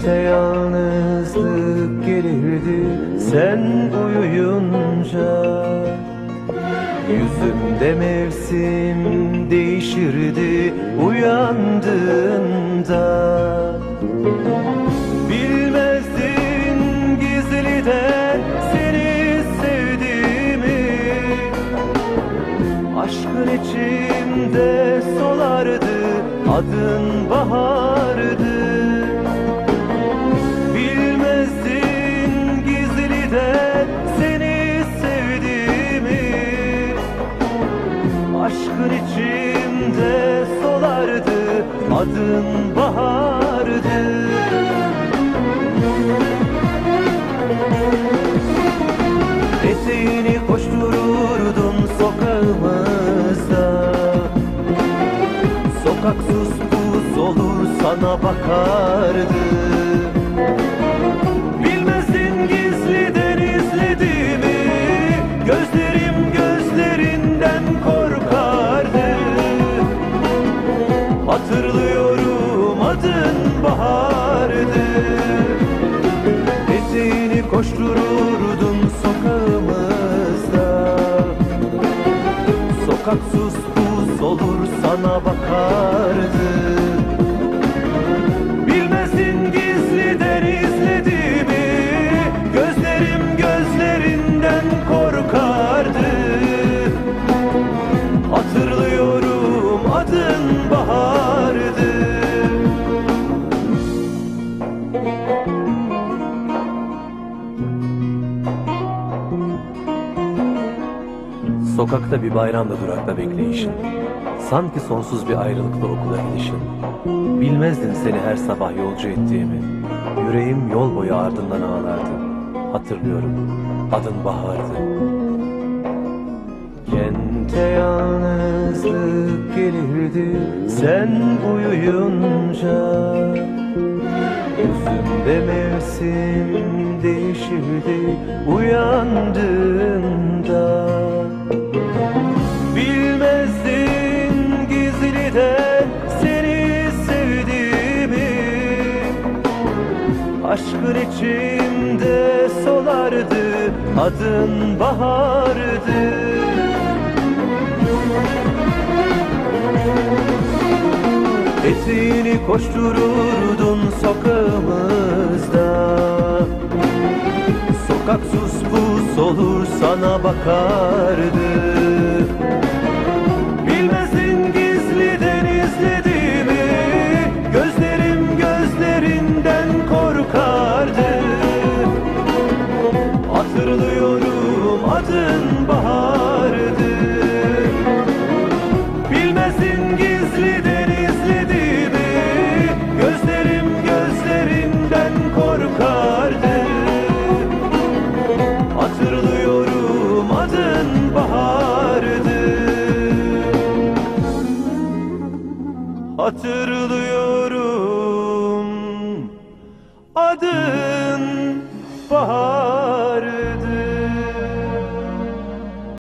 Kente yalnızlık gelirdi. Sen uyuyunca Yüzümde mevsim değişirdi. Uyandığında Bilmezdin gizliden seni sevdiğimi. Aşkın içimde solardı adın bahardı adın bahardı Eteğini koştururdun sokağımızda Sokak sus pus olur sana bakardı. Bilmezdin gizliden izlediğimi Gözlerim gözlerinden korkardı. Hatırlıyorum koştururdun sokağımızda. Sokak sus pus olur sana bakardı Sokakta bir bayramda durakta bekleyişin. Sanki sonsuz bir ayrılıkla okula gidişin. Bilmezdin seni her sabah yolcu ettiğimi. Yüreğim yol boyu ardından ağlardı. Hatırlıyorum. Adın bahardı. Kente yalnızlık gelirdi. Sen uyuyunca Yüzümde mevsim değişirdi. Uyandığında Aşkın içimde solardı adın bahardı. Eteğini koştururdun sokağımızda. Sokak sus pus olur sana bakardı Hatırlıyorum